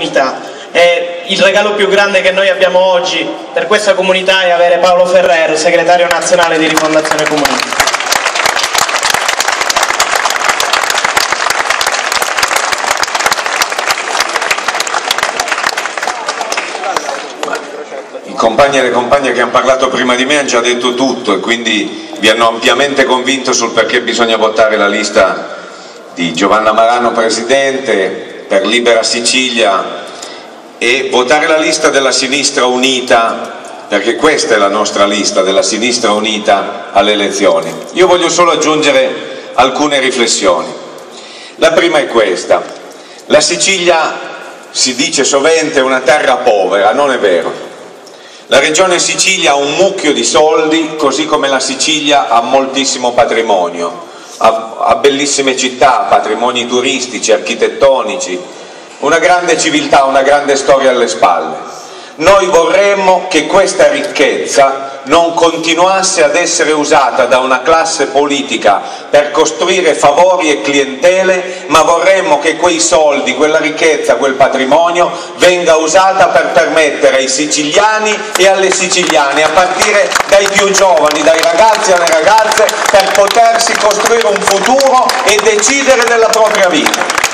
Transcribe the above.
comunità. E il regalo più grande che noi abbiamo oggi per questa comunità è avere Paolo Ferrero, segretario nazionale di Rifondazione Comunista. I compagni e le compagne che hanno parlato prima di me hanno già detto tutto e quindi vi hanno ampiamente convinto sul perché bisogna votare la lista di Giovanna Marano Presidente per Libera Sicilia e votare la lista della Sinistra Unita perché questa è la nostra lista della Sinistra Unita alle elezioni. Io voglio solo aggiungere alcune riflessioni. La prima è questa. La Sicilia si dice sovente una terra povera, non è vero. La regione Sicilia ha un mucchio di soldi, così come la Sicilia ha moltissimo patrimonio, ha, ha bellissime città, patrimoni turistici, architettonici, una grande civiltà, una grande storia alle spalle. Noi vorremmo che questa ricchezza non continuasse ad essere usata da una classe politica per costruire favori e clientele, ma vorremmo che quei soldi, quella ricchezza, quel patrimonio venga usata per permettere ai siciliani e alle siciliane, a partire dai più giovani, dai ragazzi alle ragazze, per potersi costruire un futuro e decidere della propria vita.